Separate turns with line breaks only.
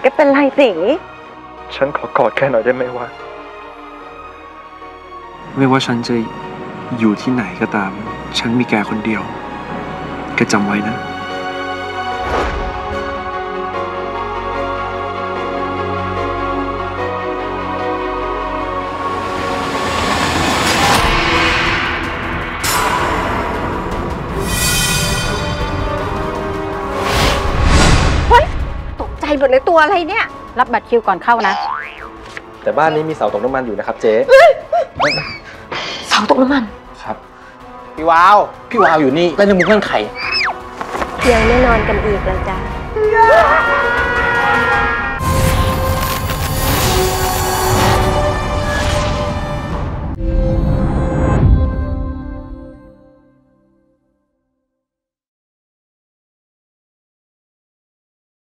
แกเป็นไรสิ
ฉันขอกอดแค่หน่อยได้ไหมวะ
ไม่ว่าฉันจะอยู่ที่ไหนก็ตาม ฉันมีแกคนเดียว แกจำไว้นะ
หมดเลยตัวอะไรเนี่ย
รับบัตรคิวก่อนเข้านะ
แต่บ้านนี้มีเสาตกน้ำมันอยู่นะครับเจ๊
เสาตกน้ำมัน
ครับ
พี่วาว พี่วาวอยู่นี่แล้วในมุมเงื่อนไข
ยังไม่นอนกันอีกแล้วจ้า